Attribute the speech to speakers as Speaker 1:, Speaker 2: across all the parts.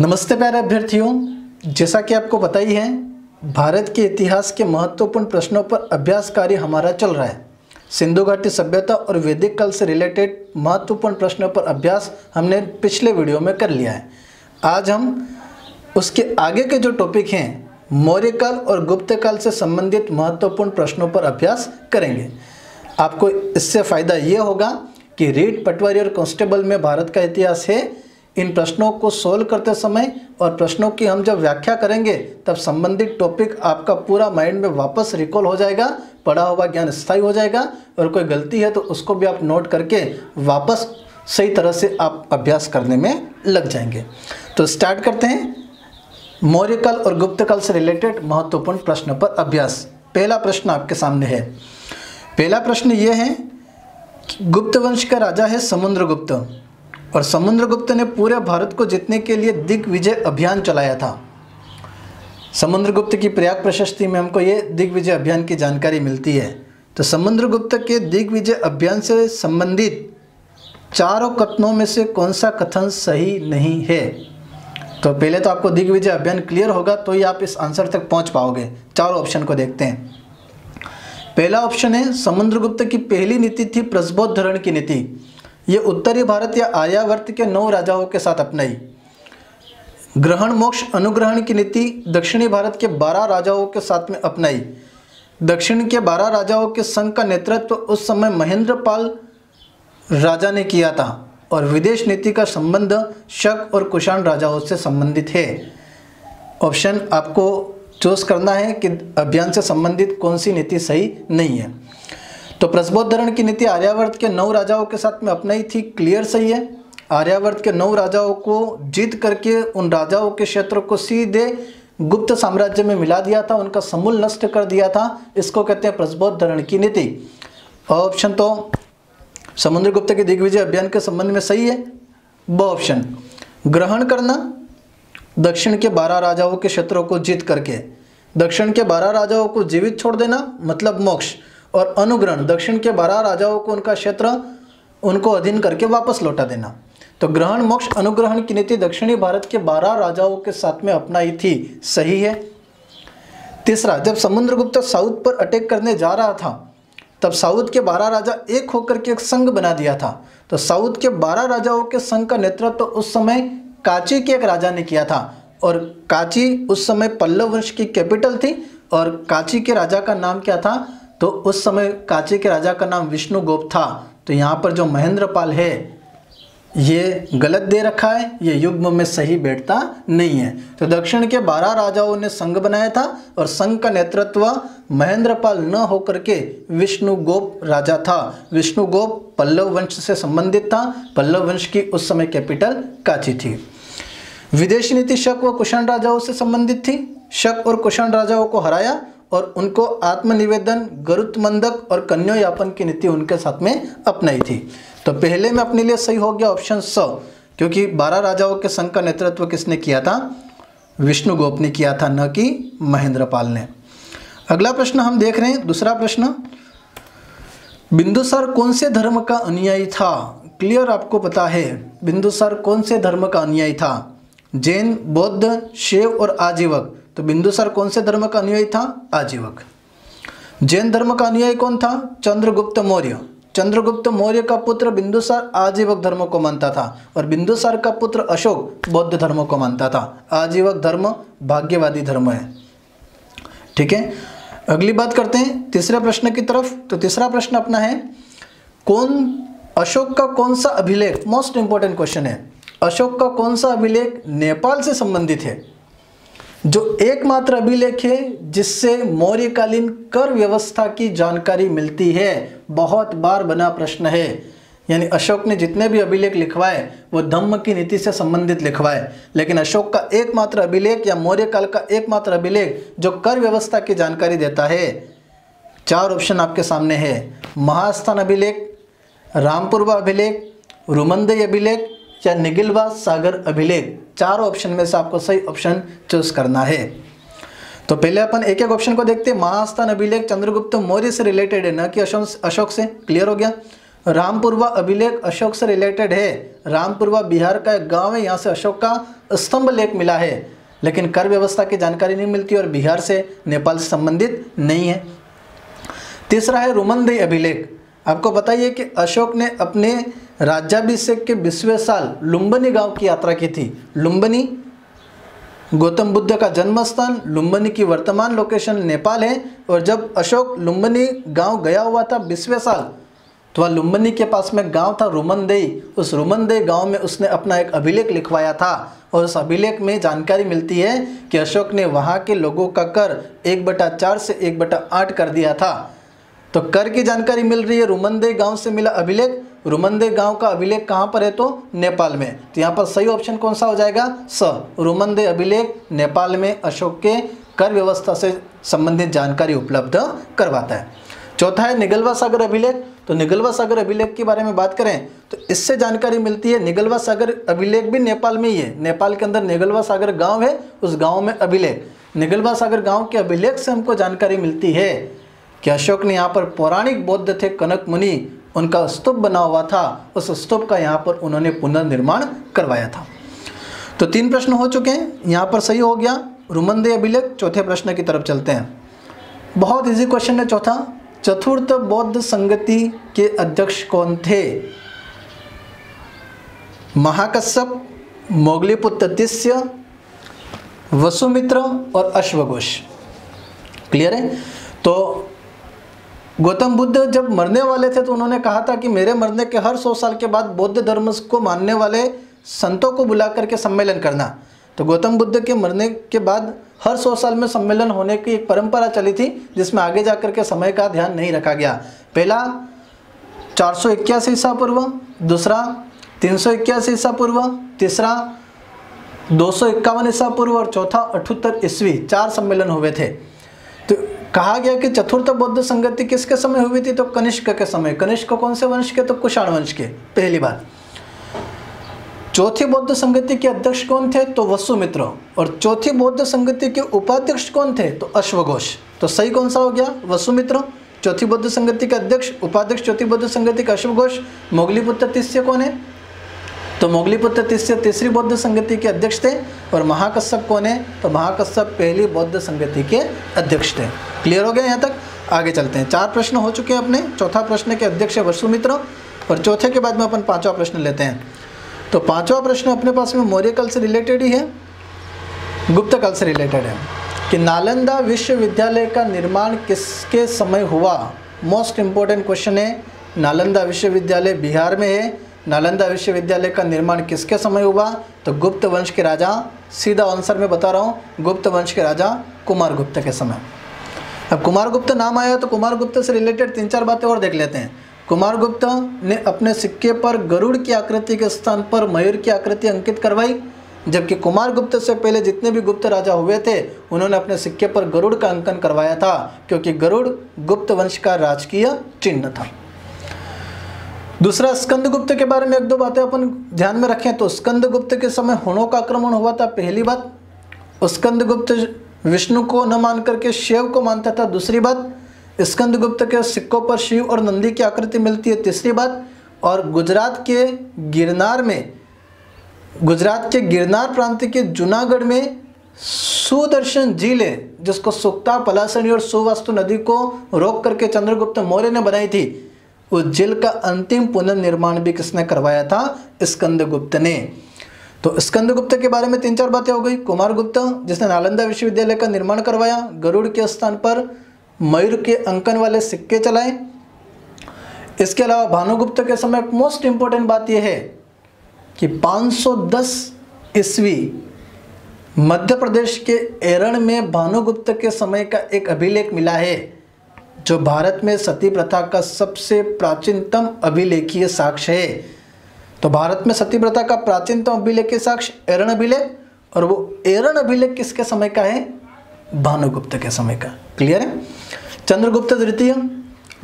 Speaker 1: नमस्ते प्यारे अभ्यर्थियों, जैसा कि आपको पता ही है, भारत के इतिहास के महत्वपूर्ण प्रश्नों पर अभ्यास कार्य हमारा चल रहा है। सिंधु घाटी सभ्यता और वैदिक काल से रिलेटेड महत्वपूर्ण प्रश्नों पर अभ्यास हमने पिछले वीडियो में कर लिया है। आज हम उसके आगे के जो टॉपिक हैं, मौर्य काल और गुप्त काल से संबंधित महत्वपूर्ण प्रश्नों पर अभ्यास करेंगे। आपको इससे फ़ायदा ये होगा कि रीट पटवारी और कांस्टेबल में भारत का इतिहास है इन प्रश्नों को सोल्व करते समय और प्रश्नों की हम जब व्याख्या करेंगे, तब संबंधित टॉपिक आपका पूरा माइंड में वापस रिकॉल हो जाएगा, पढ़ा हुआ ज्ञान स्थायी हो जाएगा और कोई गलती है तो उसको भी आप नोट करके वापस सही तरह से आप अभ्यास करने में लग जाएँगे। तो स्टार्ट करते हैं। मौर्य काल और गुप्त काल से रिलेटेड महत्वपूर्ण प्रश्न पर अभ्यास। पहला प्रश्न आपके सामने है। पहला प्रश्न ये है गुप्त वंश का राजा है समुद्रगुप्त। और समुद्रगुप्त ने पूरे भारत को जीतने के लिए दिग्विजय अभियान चलाया था। समुद्रगुप्त की प्रयाग प्रशस्ति में हमको ये दिग्विजय अभियान की जानकारी मिलती है। तो समुद्रगुप्त के दिग्विजय अभियान से संबंधित चारों कथनों में से कौन सा कथन सही नहीं है? तो पहले तो आपको दिग्विजय अभियान क्लियर होगा तो ही आप इस आंसर तक पहुँच पाओगे। चारों ऑप्शन को देखते हैं। पहला ऑप्शन है, समुद्रगुप्त की पहली नीति थी प्रसबोधरण की नीति। ये उत्तरी भारत या आर्यावर्त के नौ राजाओं के साथ अपनाई। ग्रहण मोक्ष अनुग्रहण की नीति दक्षिणी भारत के बारह राजाओं के साथ में अपनाई। दक्षिण के बारह राजाओं के संघ का नेतृत्व उस समय महेंद्र पाल राजा ने किया था और विदेश नीति का संबंध शक और कुषाण राजाओं से संबंधित है। ऑप्शन आपको चूज़ करना है कि अभियान से संबंधित कौन सी नीति सही नहीं है। तो प्रसबोधरण की नीति आर्यावर्त के नौ राजाओं के साथ में अपनाई थी। क्लियर सही है? आर्यावर्त के नौ राजाओं को जीत करके उन राजाओं के क्षेत्र को सीधे गुप्त साम्राज्य में मिला दिया था। उनका समूल नष्ट कर दिया था। इसको कहते हैं प्रसबोधरण की नीति। ऑप्शन तो समुद्रगुप्त के दिग्विजय अभियान के संबंध में सही है। ब ऑप्शन, ग्रहण करना, दक्षिण के बारह राजाओं के क्षेत्रों को जीत करके। दक्षिण के बारह राजाओं को जीवित छोड़ देना मतलब मोक्ष। और अनुग्रहण दक्षिण के बारह राजाओं को उनका क्षेत्र उनको अधीन करके वापस लौटा देना। तो ग्रहण मोक्ष अनुग्रहण की नीति दक्षिणी भारत के बारह राजाओं के साथ में अपनाई थी। सही है। तीसरा, जब समुद्रगुप्त साउथ पर अटैक करने जा रहा था, तब साउथ के बारह राजा एक होकर के एक संघ बना दिया था। तो साउथ के बारह राजाओं के संघ का नेतृत्व तो उस समय काची के एक राजा ने किया था और काची उस समय पल्लव वंश की कैपिटल थी और काची के राजा का नाम क्या था? तो उस समय काची के राजा का नाम विष्णु गोप था। तो यहाँ पर जो महेंद्रपाल है, ये गलत दे रखा है, ये युग्म में सही बैठता नहीं है। तो दक्षिण के बारह राजाओं ने संघ बनाया था और संघ का नेतृत्व महेंद्रपाल न होकर के विष्णु गोप राजा था। विष्णु गोप पल्लव वंश से संबंधित था। पल्लव वंश की उस समय कैपिटल काची थी। विदेशी नीति शक व कुषाण राजाओं से संबंधित थी। शक और कुषाण राजाओं को हराया और उनको आत्मनिवेदन, गरुत्मंदक और कन्यायापन की नीति उनके साथ में अपनाई थी। तो पहले में अपने लिए सही हो गया ऑप्शन स, क्योंकि बारह राजाओं के संघ का नेतृत्व किसने किया था? विष्णु गोप ने किया था, न कि महेंद्रपाल ने। अगला प्रश्न हम देख रहे हैं, दूसरा प्रश्न। बिंदुसार कौन से धर्म का अनुयायी था? क्लियर आपको पता है, बिंदुसार कौन से धर्म का अनुयायी था? जैन, बौद्ध, शिव और आजीवक। तो बिंदुसार कौन से धर्म का अनुयायी था? आजीवक। जैन धर्म का अनुयायी कौन था? चंद्रगुप्त मौर्य। चंद्रगुप्त मौर्य का पुत्र बिंदुसार आजीवक धर्म को मानता था और बिंदुसार का पुत्र अशोक बौद्ध धर्म को मानता था। आजीवक धर्म भाग्यवादी धर्म है। ठीक है? अगली बात करते हैं तीसरे प्रश्न की तरफ़। तो तीसरा प्रश्न अपना है, कौन अशोक का कौन सा अभिलेख मोस्ट इंपॉर्टेंट क्वेश्चन है, अशोक का कौन सा अभिलेख नेपाल से संबंधित है? जो एकमात्र अभिलेख है, जिससे मौर्यकालीन कर व्यवस्था की जानकारी मिलती है, बहुत बार बना प्रश्न है। यानी अशोक ने जितने भी अभिलेख लिखवाए, वो धम्म की नीति से संबंधित लिखवाए। लेकिन अशोक का एकमात्र अभिलेख या मौर्य काल का एकमात्र अभिलेख जो कर व्यवस्था की जानकारी देता है, चार ऑप्शन आपके सामने है। महास्थान अभिलेख, रामपुरवा अभिलेख, रुमंदई अभिलेख या निगिलवा सागर अभिलेख चार ऑप्शन में से आपको सही ऑप्शन चूज़ करना है। तो पहले अपन एक एक ऑप्शन को देखते हैं। महास्थान अभिलेख, चंद्रगुप्त मौर्य से रिलेटेड है न कि अशोक से क्लियर हो गया? रामपुरवा अभिलेख, अशोक से रिलेटेड है। रामपुरवा बिहार का एक गाँव है, यहाँ से अशोक का स्तंभ लेख मिला है। लेकिन कर व्यवस्था की जानकारी नहीं मिलती और बिहार से नेपाल से संबंधित नहीं है। तीसरा है रुमनदेही अभिलेख। आपको बताइए कि अशोक ने अपने राज्याभिषेक के बीसवें साल लुम्बनी गाँव की यात्रा की थी। लुम्बनी, गौतम बुद्ध का जन्म स्थान लुम्बनी की वर्तमान लोकेशन नेपाल है और जब अशोक लुम्बनी गाँव गया हुआ था बीसवें साल तो वह लुम्बनी के पास में गाँव था रुमनदेई। उस रुमनदेई गाँव में उसने अपना एक अभिलेख लिखवाया था और उस अभिलेख में जानकारी मिलती है कि अशोक ने वहाँ के लोगों का कर एक बटा चार से एक बटा आठ कर दिया था। तो कर की जानकारी मिल रही है रुमनदेई गाँव से मिला अभिलेख। रुमनदेई गाँव का अभिलेख कहाँ पर है तो नेपाल में। तो यहाँ पर सही ऑप्शन कौन सा हो जाएगा? स रुमनदेई अभिलेख, नेपाल में अशोक के कर व्यवस्था से संबंधित जानकारी उपलब्ध करवाता है। चौथा है निगलवा सागर अभिलेख। तो निगलवा सागर अभिलेख के बारे में बात करें तो इससे जानकारी मिलती है निगलवा सागर अभिलेख भी नेपाल में ही है। नेपाल के अंदर निगलवा सागर गाँव है, उस गाँव में अभिलेख। निगलवा सागर गाँव के अभिलेख से हमको जानकारी मिलती है। कि अशोक ने यहाँ पर पौराणिक बौद्ध थे कनक मुनि, उनका स्तूप बना हुआ था। उस स्तूप का यहाँ पर उन्होंने पुनर्निर्माण करवाया था। तो तीन प्रश्न हो चुके हैं। यहाँ पर सही हो गया। रुमनदे अभिलेख, चौथे प्रश्न की तरफ़ चलते हैं। बहुत इजी क्वेश्चन है चौथा। चतुर्थ बौद्ध संगति के अध्यक्ष कौन थे? महाकश्यप, मोगलीपुत्र वसुमित्र और अश्वघोष। क्लियर है? तो गौतम बुद्ध जब मरने वाले थे तो उन्होंने कहा था कि मेरे मरने के हर सौ साल के बाद बौद्ध धर्म को मानने वाले संतों को बुला करके सम्मेलन करना। तो गौतम बुद्ध के मरने के बाद हर सौ साल में सम्मेलन होने की एक परंपरा चली थी, जिसमें आगे जाकर के समय का ध्यान नहीं रखा गया। पहला, चार सौ इक्यासी ईसा पूर्व, दूसरा, तीन सौ इक्यासी ईसा पूर्व, तीसरा, दो सौ इक्यावन ईसा पूर्व और चौथा अठहत्तर ईस्वी, चार सम्मेलन हुए थे। तो कहा गया कि चतुर्थ बौद्ध संगति किसके समय हुई थी? तो कनिष्क के समय। कनिष्क कौन से वंश के? तो कुषाण वंश के। पहली बात। चौथी बौद्ध संगति के अध्यक्ष कौन थे? तो वसुमित्र। और चौथी बौद्ध संगति के उपाध्यक्ष कौन थे? तो अश्वघोष। तो सही कौन सा हो गया? वसुमित्र। चौथी बौद्ध संगति के अध्यक्ष, उपाध्यक्ष, चौथी बौद्ध संगति का अश्वघोष। मोगली पुत्र तिस्य कौन है? तो मोगलीपुत्र तिस्य तीसरी बौद्ध संगति के अध्यक्ष थे और महाकश्यप कौन है? तो महाकश्यप पहली बौद्ध संगति के अध्यक्ष थे। क्लियर हो गया यहाँ तक? आगे चलते हैं। चार प्रश्न हो चुके हैं अपने। चौथा प्रश्न के अध्यक्ष है वसुमित्र और चौथे के बाद में अपन पांचवा प्रश्न लेते हैं। तो पांचवा प्रश्न अपने पास में मौर्य काल से रिलेटेड ही है। गुप्त काल से रिलेटेड है। कि नालंदा विश्वविद्यालय का निर्माण किसके समय हुआ? मोस्ट इंपॉर्टेंट क्वेश्चन है। नालंदा विश्वविद्यालय बिहार में है। नालंदा विश्वविद्यालय का निर्माण किसके समय हुआ? तो गुप्त वंश के राजा, सीधा आंसर में बता रहा हूँ, गुप्त वंश के राजा कुमार गुप्त के समय। अब कुमार गुप्त नाम आया तो कुमार गुप्त से रिलेटेड तीन चार बातें और देख लेते हैं। कुमार गुप्त ने अपने सिक्के पर गरुड़ की आकृति के स्थान पर मयूर की आकृति अंकित करवाई। जबकि कुमार गुप्त से पहले जितने भी गुप्त राजा हुए थे, उन्होंने अपने सिक्के पर गरुड़ का अंकन करवाया था, क्योंकि गरुड़ गुप्त वंश का राजकीय चिन्ह था। दूसरा, स्कंदगुप्त के बारे में एक दो बातें अपन ध्यान में रखें तो स्कंदगुप्त के समय हुणों का आक्रमण हुआ था, पहली बात। स्कंदगुप्त विष्णु को न मान करके शिव को मानता था, दूसरी बात, स्कंदगुप्त के सिक्कों पर शिव और नंदी की आकृति मिलती है, तीसरी बात, और गुजरात के गिरनार में, गुजरात के गिरनार प्रांत के जूनागढ़ में सुदर्शन झील, जिसको सुक्ता पलासनी और सुवास्तु नदी को रोक करके चंद्रगुप्त मौर्य ने बनाई थी उस जेल का अंतिम पुनर्निर्माण भी किसने करवाया था? स्कंद गुप्त ने। तो स्कंदगुप्त के बारे में तीन चार बातें हो गई। कुमार गुप्त, जिसने नालंदा विश्वविद्यालय का निर्माण करवाया, गरुड़ के स्थान पर मयूर के अंकन वाले सिक्के चलाए। इसके अलावा भानुगुप्त के समय मोस्ट इंपॉर्टेंट बात यह है कि 510 ईस्वी मध्य प्रदेश के एरण में भानुगुप्त के समय का एक अभिलेख मिला है। जो भारत में सती प्रथा का सबसे प्राचीनतम अभिलेखीय साक्ष्य है। तो भारत में सती प्रथा का प्राचीनतम अभिलेखीय साक्ष्य एरण अभिलेख और वो एरण अभिलेख किसके समय का है? भानुगुप्त के समय का। क्लियर है? चंद्रगुप्त द्वितीय,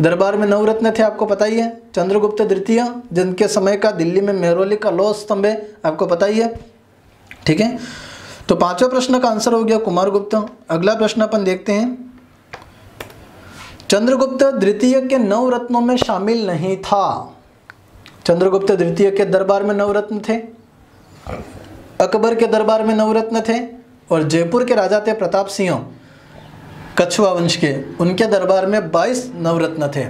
Speaker 1: दरबार में नवरत्न थे, आपको पता ही है। चंद्रगुप्त द्वितीय, जिनके समय का दिल्ली में मेहरोली का लोह स्तंभ है, आपको पता ही है। ठीक है? तो पांचवा प्रश्न का आंसर हो गया कुमार गुप्त अगला प्रश्न अपन देखते हैं। चंद्रगुप्त द्वितीय के नौ रत्नों में शामिल नहीं था। चंद्रगुप्त द्वितीय के दरबार में नवरत्न थे, अकबर के दरबार में नवरत्न थे और जयपुर के राजा थे प्रताप सिंह। कछुआ वंश के उनके दरबार में 22 नवरत्न थे।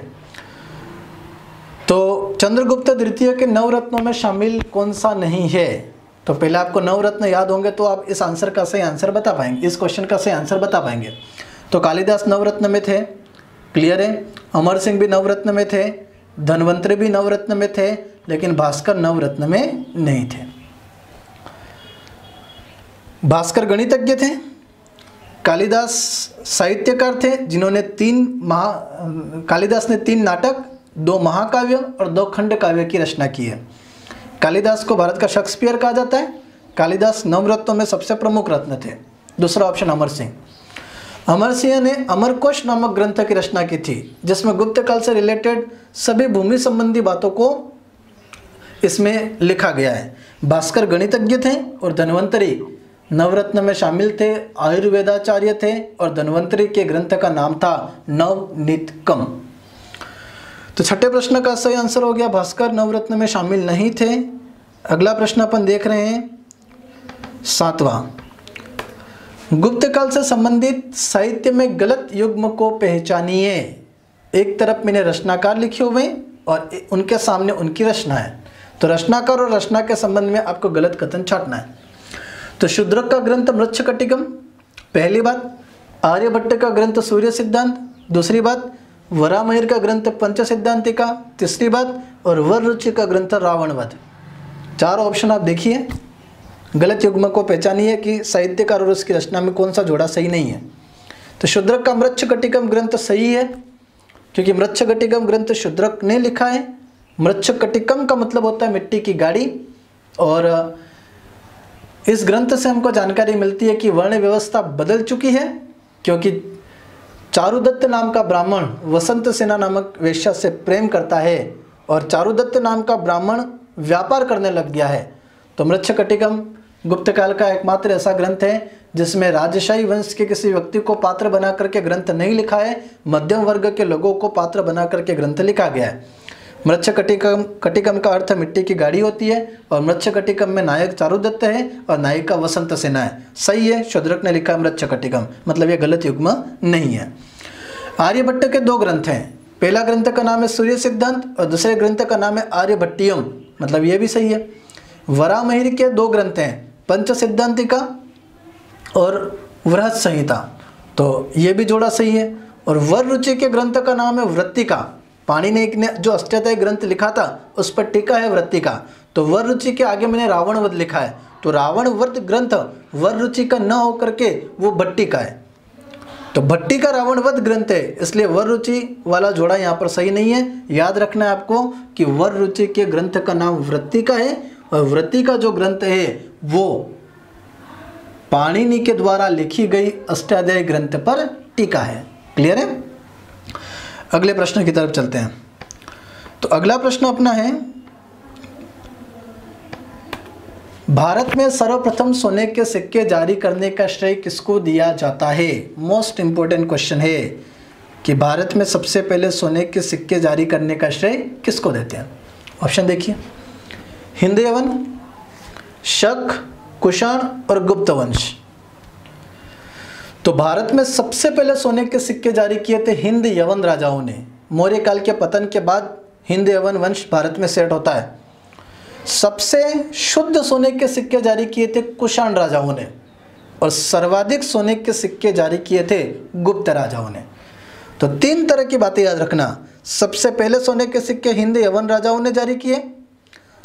Speaker 1: तो चंद्रगुप्त द्वितीय के नवरत्नों में शामिल कौन सा नहीं है? तो पहले आपको नवरत्न याद होंगे तो आप इस आंसर का सही आंसर बता पाएँगे, इस क्वेश्चन का सही आंसर बता पाएँगे। तो कालिदास नवरत्न में थे क्लियर है? अमर सिंह भी नवरत्न में थे, धनवंतरी भी नवरत्न में थे, लेकिन भास्कर नवरत्न में नहीं थे। भास्कर गणितज्ञ थे, कालिदास साहित्यकार थे, जिन्होंने तीन महा, कालिदास ने तीन नाटक, दो महाकाव्य और दो खंड काव्य की रचना की है। कालिदास को भारत का शेक्सपियर कहा जाता है। कालिदास नवरत्नों में सबसे प्रमुख रत्न थे। दूसरा ऑप्शन अमर सिंह। अमर सिंह ने अमरकोश नामक ग्रंथ की रचना की थी, जिसमें गुप्त काल से रिलेटेड सभी भूमि संबंधी बातों को इसमें लिखा गया है। भास्कर गणितज्ञ थे और धनवंतरी नवरत्न में शामिल थे, आयुर्वेदाचार्य थे और धनवंतरी के ग्रंथ का नाम था नवनीतकम। तो छठे प्रश्न का सही आंसर हो गया। भास्कर नवरत्न में शामिल नहीं थे। अगला प्रश्न अपन देख रहे हैं। सातवां। गुप्त काल से संबंधित साहित्य में गलत युग्म को पहचानिए। एक तरफ़ मैंने रचनाकार लिखे हुए हैं और उनके सामने उनकी रचना है। तो रचनाकार और रचना के संबंध में आपको गलत कथन छाटना है। तो शुद्रक का ग्रंथ मृक्ष कटिकम पहली बात आर्यभट्ट का ग्रंथ सूर्य सिद्धांत, दूसरी बात वरामहिर का ग्रंथ पंच सिद्धांतिका, तीसरी बात और वर रुचि का ग्रंथ रावणवध। चार ऑप्शन आप देखिए। गलत युग्म को पहचानिए कि साहित्यकार और उसकी रचना में कौन सा जोड़ा सही नहीं है। तो शुद्रक का मृक्ष कटिकम ग्रंथ सही है, क्योंकि मृक्ष कटिकम ग्रंथ शुद्रक ने लिखा है। मृक्ष कटिकम का मतलब होता है मिट्टी की गाड़ी, और इस ग्रंथ से हमको जानकारी मिलती है कि वर्ण व्यवस्था बदल चुकी है, क्योंकि चारुदत्त नाम का ब्राह्मण वसंत सेना नामक वेश्या से प्रेम करता है, और चारुदत्त नाम का ब्राह्मण व्यापार करने लग गया है। तो मृक्ष कटिकम गुप्त काल का एकमात्र ऐसा ग्रंथ है, जिसमें राजशाही वंश के किसी व्यक्ति को पात्र बना करके ग्रंथ नहीं लिखा है, मध्यम वर्ग के लोगों को पात्र बना करके ग्रंथ लिखा गया है। मृक्ष कटिकम कटिकम का अर्थ मिट्टी की गाड़ी होती है, और मृक्ष कटिकम में नायक चारुदत्त है, और नायिका वसंत सेना है। सही है शुद्रक ने लिखा मृक्ष कटिकम मतलब ये गलत युग्म नहीं है। आर्यभट्ट के दो ग्रंथ हैं। पहला ग्रंथ का नाम है सूर्य सिद्धांत, और दूसरे ग्रंथ का नाम है आर्यभट्टियम मतलब ये भी सही है। वरामहिर के दो ग्रंथ हैं। पंच सिद्धांतिका और वृहत संहिता। तो ये भी जोड़ा सही है। और वर रुचि के ग्रंथ का नाम है वृत्तिका। पाणी ने एक ने जो अष्टाध्याय ग्रंथ लिखा था, उस पर टीका है वृत्तिका। तो वर रुचि के आगे मैंने रावण वध लिखा है। तो रावण व्रत ग्रंथ वर रुचि का न होकर के वो भट्टी का है। तो भट्टी का रावण वध ग्रंथ है, इसलिए वर रुचि वाला जोड़ा यहाँ पर सही नहीं है। याद रखना है आपको कि वर रुचि के ग्रंथ का नाम वृत्ति का है। और वृत्ति का जो ग्रंथ है वो पाणिनि के द्वारा लिखी गई अष्टाध्याय ग्रंथ पर टीका है। क्लियर है? अगले प्रश्न की तरफ़ चलते हैं। तो अगला प्रश्न अपना है, भारत में सर्वप्रथम सोने के सिक्के जारी करने का श्रेय किसको दिया जाता है? मोस्ट इंपोर्टेंट क्वेश्चन है कि भारत में सबसे पहले सोने के सिक्के जारी करने का श्रेय किसको देते हैं? ऑप्शन देखिए। हिंद यवन शक, कुषाण और गुप्त वंश। तो भारत में सबसे पहले सोने के सिक्के जारी किए थे हिंद यवन राजाओं ने। मौर्य काल के पतन के बाद हिंद यवन वंश भारत में सेट होता है। सबसे शुद्ध सोने के सिक्के जारी किए थे कुषाण राजाओं ने और सर्वाधिक सोने के सिक्के जारी किए थे गुप्त राजाओं ने। तो तीन तरह की बातें याद रखना। सबसे पहले सोने के सिक्के हिंद यवन राजाओं ने जारी किए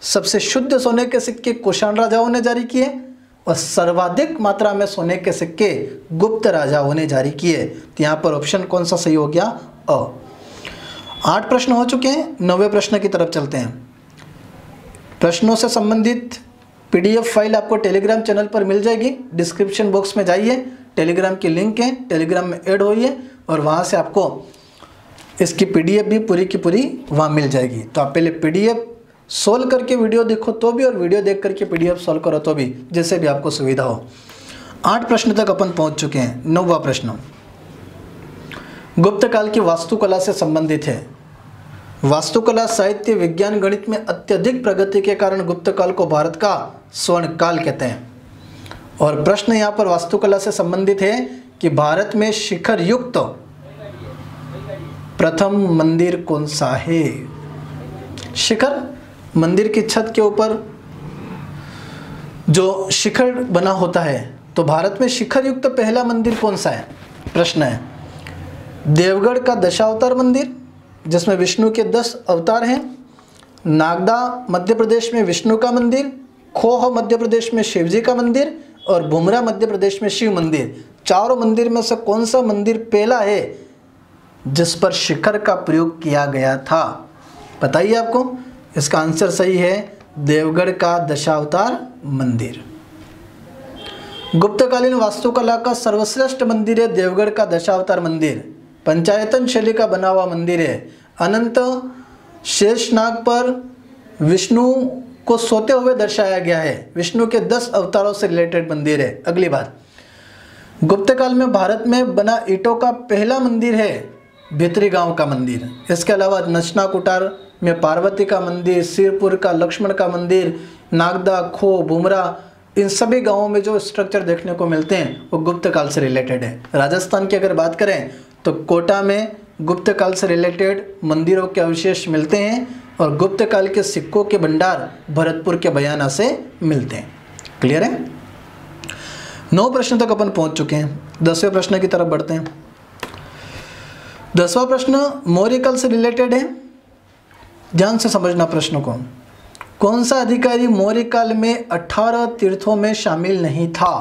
Speaker 1: सबसे शुद्ध सोने के सिक्के कुषाण राजाओं ने जारी किए और सर्वाधिक मात्रा में सोने के सिक्के गुप्त राजाओं ने जारी किए। तो यहाँ पर ऑप्शन कौन सा सही हो गया? अ। आठ प्रश्न हो चुके हैं, नौवे प्रश्न की तरफ़ चलते हैं। प्रश्नों से संबंधित पीडीएफ फ़ाइल आपको टेलीग्राम चैनल पर मिल जाएगी। डिस्क्रिप्शन बॉक्स में जाइए। टेलीग्राम की लिंक है टेलीग्राम में ऐड होइए और वहाँ से आपको इसकी पीडीएफ भी पूरी की पूरी वहाँ मिल जाएगी। तो आप पहले पीडीएफ सोल्व करके वीडियो देखो तो भी और वीडियो देख करके पीडीएफ सोल्व करो तो भी, जैसे भी आपको सुविधा हो। आठ प्रश्न तक अपन पहुँच चुके हैं, नौवा प्रश्न। गुप्त काल की वास्तुकला से संबंधित है। वास्तुकला, साहित्य, विज्ञान, गणित में अत्यधिक प्रगति के कारण गुप्त काल को भारत का स्वर्ण काल कहते हैं। और प्रश्न यहाँ पर वास्तुकला से संबंधित है कि भारत में शिखर युक्त प्रथम मंदिर कौन सा है? शिखर मंदिर की छत के ऊपर जो शिखर बना होता है तो भारत में शिखर युक्त पहला मंदिर कौन सा है? प्रश्न है। देवगढ़ का दशावतार मंदिर, जिसमें विष्णु के दस अवतार हैं। नागदा, मध्य प्रदेश में विष्णु का मंदिर, खोह, मध्य प्रदेश में शिवजी का मंदिर और भुमरा मध्य प्रदेश में शिव मंदिर। चारों मंदिर में से कौन सा मंदिर पहला है, जिस पर शिखर का प्रयोग किया गया था? बताइए आपको। इसका आंसर सही है देवगढ़ का दशावतार मंदिर। गुप्तकालीन वास्तुकला का सर्वश्रेष्ठ मंदिर है देवगढ़ का दशावतार मंदिर। पंचायतन शैली का बना हुआ मंदिर है। अनंत शेषनाग पर विष्णु को सोते हुए दर्शाया गया है। विष्णु के दस अवतारों से रिलेटेड मंदिर है। अगली बात। गुप्त काल में भारत में बना ईटों का पहला मंदिर है भित्री गाँव का मंदिर। इसके अलावा नचना कुटार में पार्वती का मंदिर सिरपुर का, लक्ष्मण का मंदिर, नागदा खो बुमरा इन सभी गाँवों में जो स्ट्रक्चर देखने को मिलते हैं, वो गुप्त काल से रिलेटेड है। राजस्थान की अगर बात करें तो कोटा में गुप्त काल से रिलेटेड मंदिरों के अवशेष मिलते हैं और गुप्त काल के सिक्कों के भंडार भरतपुर के बयाना से मिलते हैं। क्लियर है? नौ प्रश्न तक अपन पहुँच चुके हैं। दसवें प्रश्न की तरफ़ बढ़ते हैं। दसवां प्रश्न, मौर्य काल से रिलेटेड है। ध्यान से समझना प्रश्न को कौन सा अधिकारी मौर्य काल में 18 तीर्थों में शामिल नहीं था?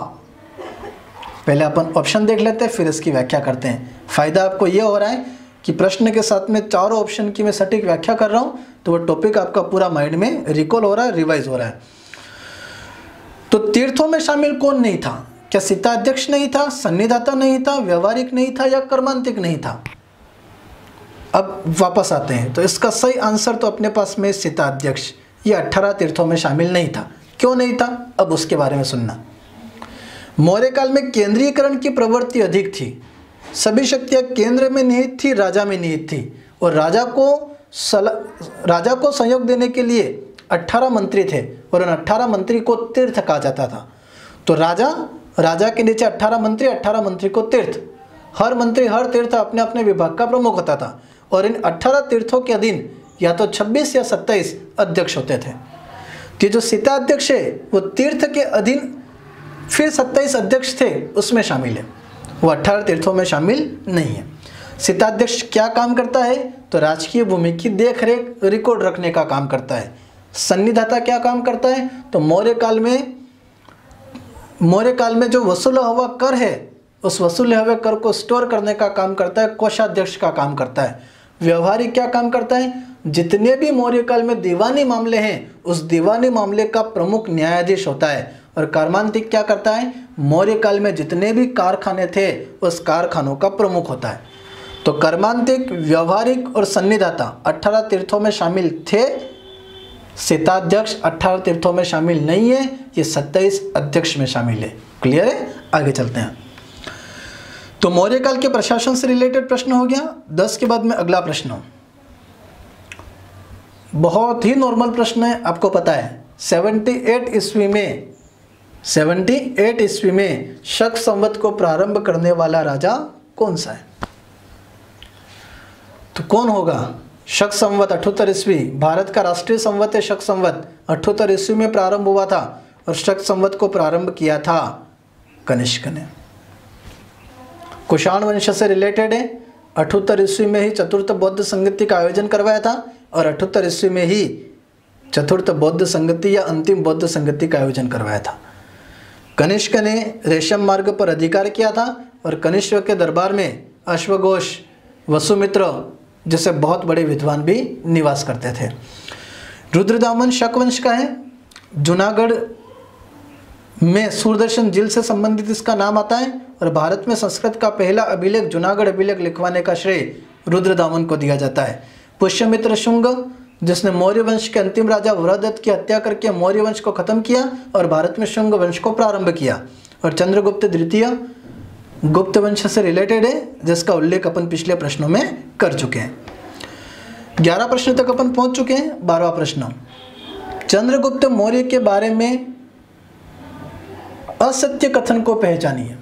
Speaker 1: पहले अपन ऑप्शन देख लेते हैं, फिर इसकी व्याख्या करते हैं। फ़ायदा आपको यह हो रहा है कि प्रश्न के साथ में चारों ऑप्शन की मैं सटीक व्याख्या कर रहा हूँ तो वो टॉपिक आपका पूरा माइंड में रिकॉल हो रहा है रिवाइज हो रहा है। तो तीर्थों में शामिल कौन नहीं था? क्या सीता अध्यक्ष नहीं था सन्निधाता नहीं था, व्यवहारिक नहीं था या कर्मांतिक नहीं था? अब वापस आते हैं। तो इसका सही आंसर तो अपने पास में सीता अध्यक्ष ये अट्ठारह तीर्थों में शामिल नहीं था। क्यों नहीं था? अब उसके बारे में सुनना। मौर्य काल में केंद्रीयकरण की प्रवृत्ति अधिक थी। सभी शक्तियाँ केंद्र में निहित थी, राजा में निहित थी। और राजा को सला, राजा को सहयोग देने के लिए 18 मंत्री थे और उन 18 मंत्री को तीर्थ कहा जाता था। तो राजा राजा के नीचे 18 मंत्री 18 मंत्री को तीर्थ। हर मंत्री, हर तीर्थ अपने अपने विभाग का प्रमुख होता था। और इन 18 तीर्थों के अधीन या तो 26 या 27 अध्यक्ष होते थे। कि जो सीता अध्यक्ष है, वो तीर्थ के अधीन फिर 27 अध्यक्ष थे, उसमें शामिल है। वो 18 तीर्थों में शामिल नहीं है। सीताध्यक्ष क्या काम करता है? तो राजकीय भूमि की देख रेख रिकॉर्ड रखने का काम करता है। सन्निधाता क्या काम करता है? तो मौर्य काल में, मौर्य काल में जो वसूल हुआ कर है, उस वसूल हुए कर को स्टोर करने का काम करता है, कोषाध्यक्ष का काम करता है। व्यवहारिक क्या काम करता है? जितने भी मौर्य काल में दीवानी मामले हैं, उस दीवानी मामले का प्रमुख न्यायाधीश होता है। और कर्मांतिक क्या करता है? मौर्य काल में जितने भी कारखाने थे, उस कारखानों का प्रमुख होता है। तो कर्मांतिक, व्यवहारिक और सन्निधाता अठारह तीर्थों में शामिल थे। सीताध्यक्ष अठारह तीर्थों में शामिल नहीं है, ये सत्ताईस अध्यक्ष में शामिल है। क्लियर है? आगे चलते हैं। तो मौर्य काल के प्रशासन से रिलेटेड प्रश्न हो गया, दस के बाद में अगला प्रश्न। बहुत ही नॉर्मल प्रश्न है, आपको पता है। 78 ईस्वी में 78 ईस्वी में शक संवत को प्रारंभ करने वाला राजा कौन सा है? तो कौन होगा? शक संवत अठोत्तर ईस्वी। भारत का राष्ट्रीय संवत है शक संवत। अठोत्तर ईस्वी में प्रारंभ हुआ था और शक संवत को प्रारंभ किया था कनिष्क ने। कुषाण वंश से रिलेटेड है। अठोत्तर ईस्वी में ही चतुर्थ बौद्ध संगति का आयोजन करवाया था और अठोत्तर ईस्वी में ही चतुर्थ बौद्ध संगति या अंतिम बौद्ध संगति का आयोजन करवाया था। कनिष्क ने रेशम मार्ग पर अधिकार किया था और कनिष्क के दरबार में अश्वघोष, वसुमित्र जैसे बहुत बड़े विद्वान भी निवास करते थे। रुद्रदामन शकवंश का है। जूनागढ़ में सूरदर्शन जिल से संबंधित इसका नाम आता है। और भारत में संस्कृत का पहला अभिलेख जूनागढ़ अभिलेख लिखवाने का श्रेय रुद्रदामन को दिया जाता है। पुष्यमित्र शुंग, जिसने मौर्य वंश के अंतिम राजा वृहदत्त की हत्या करके मौर्य वंश को खत्म किया और भारत में शुंग वंश को प्रारंभ किया। और चंद्रगुप्त द्वितीय, गुप्त वंश से रिलेटेड है, जिसका उल्लेख अपन पिछले प्रश्नों में कर चुके हैं। ग्यारह प्रश्न तक अपन पहुँच चुके हैं, बारहवा प्रश्न। चंद्रगुप्त मौर्य के बारे में असत्य कथन को पहचानिए।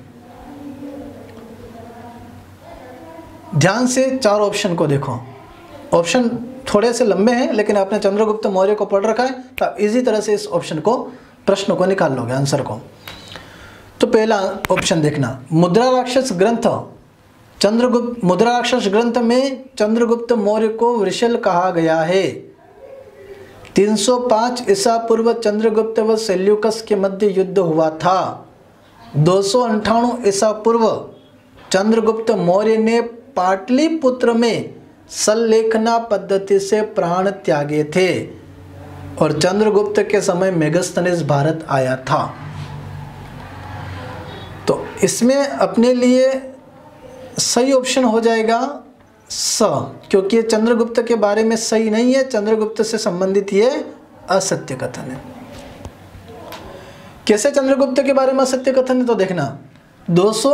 Speaker 1: ध्यान से चार ऑप्शन को देखो। ऑप्शन थोड़े से लंबे हैं, लेकिन आपने चंद्रगुप्त मौर्य को पढ़ रखा है तो आप इजी तरह से इस ऑप्शन को, प्रश्न को निकाल लोगे आंसर को। तो पहला ऑप्शन देखना। मुद्रा राक्षस ग्रंथ। चंद्रगुप्त, मुद्रा राक्षस ग्रंथ में चंद्रगुप्त मौर्य को वृषल कहा गया है। 305 ईसा पूर्व चंद्रगुप्त व सेल्यूकस के मध्य युद्ध हुआ था। दो ईसा पूर्व चंद्रगुप्त मौर्य ने पाटलिपुत्र में सल्लेखना पद्धति से प्राण त्यागे थे और चंद्रगुप्त के समय मेगस्तनिस भारत आया था। तो इसमें अपने लिए सही ऑप्शन हो जाएगा स, क्योंकि चंद्रगुप्त के बारे में सही नहीं है। चंद्रगुप्त से संबंधित ये असत्य कथन है। कैसे चंद्रगुप्त के बारे में असत्य कथन है तो देखना। दो सौ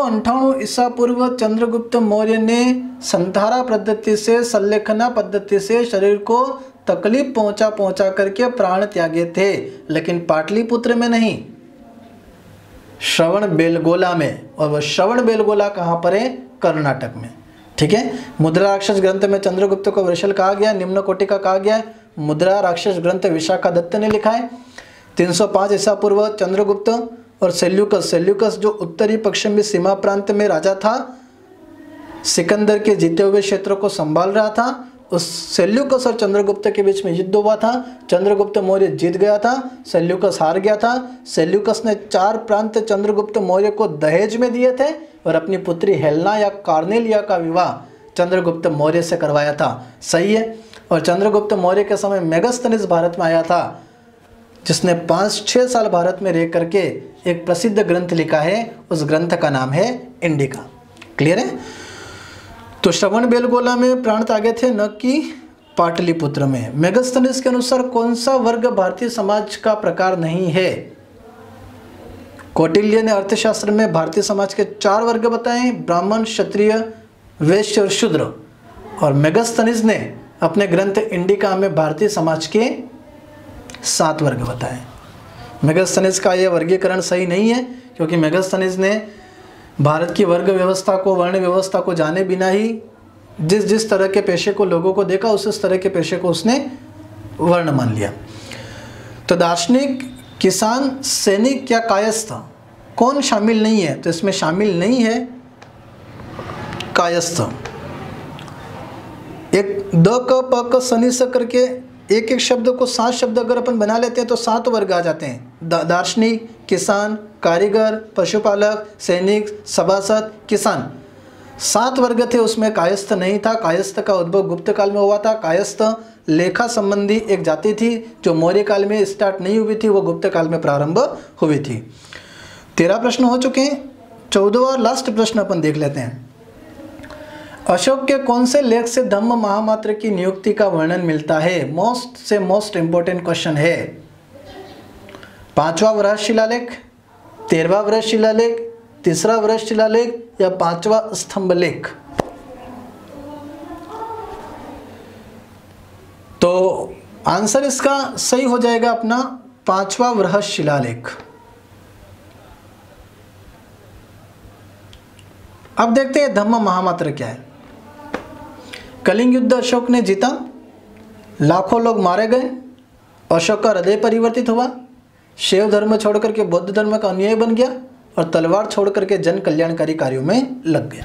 Speaker 1: ईसा पूर्व चंद्रगुप्त मौर्य ने संधारा पद्धति से, संलेखना पद्धति से शरीर को तकलीफ़ पहुँचा पहुँचा करके प्राण त्यागे थे, लेकिन पाटलिपुत्र में नहीं। श्रवण बेलगोला में, और वह श्रवण बेलगोला कहाँ पर है? कर्नाटक में। ठीक है? मुद्रा राक्षस ग्रंथ में चंद्रगुप्त को वृषल कहा गया, निम्न कोटि का कहा गया मुद्रा राक्षस ग्रंथ विशाखा दत्त ने लिखा है। 305 ईसा पूर्व चंद्रगुप्त और सेल्यूकस सेल्यूकस जो उत्तरी पश्चिमी सीमा प्रांत में राजा था, सिकंदर के जीते हुए क्षेत्रों को संभाल रहा था, उस सेल्यूकस और चंद्रगुप्त के बीच में युद्ध हुआ था, चंद्रगुप्त मौर्य जीत गया था, सेल्यूकस हार गया था, सेल्यूकस ने चार प्रांत चंद्रगुप्त मौर्य को दहेज में दिए थे और अपनी पुत्री हेलना या कार्नेलिया का विवाह चंद्रगुप्त मौर्य से करवाया था। सही है, और चंद्रगुप्त मौर्य के समय मेगस्तनिस भारत में आया था। जिसने पाँच छः साल भारत में रह करके एक प्रसिद्ध ग्रंथ लिखा है, उस ग्रंथ का नाम है इंडिका। क्लियर है? तो श्रवण बेलगोला में प्राण तागे थे न कि पाटलिपुत्र में। मेगस्तनिस के अनुसार कौन सा वर्ग भारतीय समाज का प्रकार नहीं है? कौटिल्य ने अर्थशास्त्र में भारतीय समाज के चार वर्ग बताए, ब्राह्मण, क्षत्रिय, वैश्य और शूद्र। और मेगस्तनिज ने अपने ग्रंथ इंडिका में भारतीय समाज के सात वर्ग बताए। मेगस्तनिज का यह वर्गीकरण सही नहीं है, क्योंकि मेगस्तनिज ने भारत की वर्ग व्यवस्था को, वर्ण व्यवस्था को जाने बिना ही जिस जिस तरह के पेशे को, लोगों को देखा, उस उस तरह के पेशे को उसने वर्ण मान लिया। तो दार्शनिक, किसान, सैनिक या कायस्थ, कौन शामिल नहीं है? तो इसमें शामिल नहीं है कायस्थ। एक द क, प, क सनी स करके एक एक शब्द को सात शब्द अगर अपन बना लेते हैं तो सात वर्ग आ जाते हैं। दा, दार्शनिक किसान कारीगर पशुपालक सैनिक सभासद किसान। सात वर्ग थे उसमें कायस्थ नहीं था। कायस्थ का उद्भव गुप्त काल में हुआ था। कायस्थ लेखा संबंधी एक जाति थी जो मौर्य काल में स्टार्ट नहीं हुई थी वो गुप्त काल में प्रारंभ हुई थी। तेरह प्रश्न हो चुके हैं। चौदह और लास्ट प्रश्न अपन देख लेते हैं। अशोक के कौन से लेख से धम्म महामात्र की नियुक्ति का वर्णन मिलता है? मोस्ट से मोस्ट इंपॉर्टेंट क्वेश्चन है। पांचवा वृहत शिलालेख, तेरहवा वृहत शिलालेख, तीसरा वृहत शिलालेख या पांचवा स्तंभ लेख? तो आंसर इसका सही हो जाएगा अपना पांचवा वृहत शिलालेख। अब देखते हैं धम्म महामात्र क्या है। कलिंग युद्ध अशोक ने जीता। लाखों लोग मारे गए। अशोक का हृदय परिवर्तित हुआ। शैव धर्म छोड़ करके बौद्ध धर्म का अनुयायी बन गया और तलवार छोड़ करके जन कल्याणकारी कार्यों में लग गया।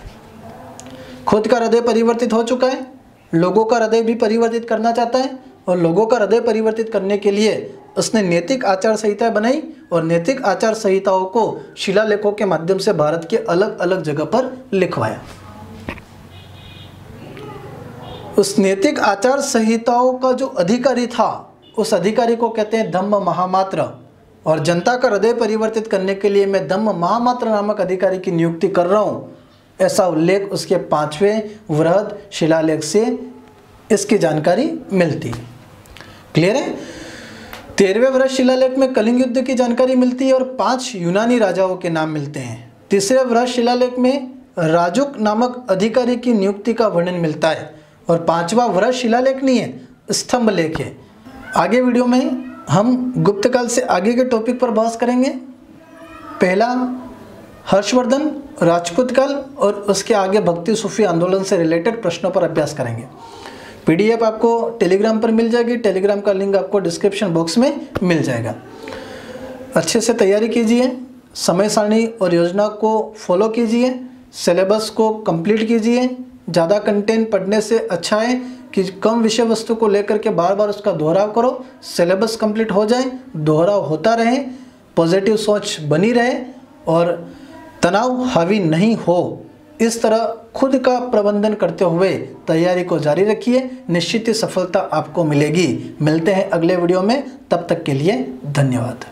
Speaker 1: खुद का हृदय परिवर्तित हो चुका है। लोगों का हृदय भी परिवर्तित करना चाहता है और लोगों का हृदय परिवर्तित करने के लिए उसने नैतिक आचार संहिता बनाई और नैतिक आचार संहिताओं को शिलालेखों के माध्यम से भारत के अलग अलग जगह पर लिखवाया। उस नैतिक आचार संहिताओं का जो अधिकारी था, उस अधिकारी को कहते हैं धम्म महामात्र। और जनता का हृदय परिवर्तित करने के लिए मैं धम्म महामात्र नामक अधिकारी की नियुक्ति कर रहा हूँ, ऐसा उल्लेख उसके पाँचवें वृहद शिलालेख से इसकी जानकारी मिलती। क्लियर है? तेरहवें वर्ष शिलालेख में कलिंग युद्ध की जानकारी मिलती है और पाँच यूनानी राजाओं के नाम मिलते हैं। तीसरे वर्ष शिलालेख में राजुक नामक अधिकारी की नियुक्ति का वर्णन मिलता है। और पांचवा नहीं है स्तंभ लेख है आगे वीडियो में हम गुप्त काल से आगे के टॉपिक पर बहस करेंगे। पहला, हर्षवर्धन, राजपूत काल और उसके आगे भक्ति सूफी आंदोलन से रिलेटेड प्रश्नों पर अभ्यास करेंगे। पीडीएफ आपको टेलीग्राम पर मिल जाएगी। टेलीग्राम का लिंक आपको डिस्क्रिप्शन बॉक्स में मिल जाएगा। अच्छे से तैयारी कीजिए, समय सारणी और योजना को फॉलो कीजिए सिलेबस को कंप्लीट कीजिए ज़्यादा कंटेंट पढ़ने से अच्छा है कि कम विषय वस्तु को लेकर के बार बार उसका दोहराव करो सिलेबस कंप्लीट हो जाए, दोहराव होता रहे पॉजिटिव सोच बनी रहे और तनाव हावी नहीं हो। इस तरह खुद का प्रबंधन करते हुए तैयारी को जारी रखिए, निश्चित ही सफलता आपको मिलेगी। मिलते हैं अगले वीडियो में, तब तक के लिए धन्यवाद।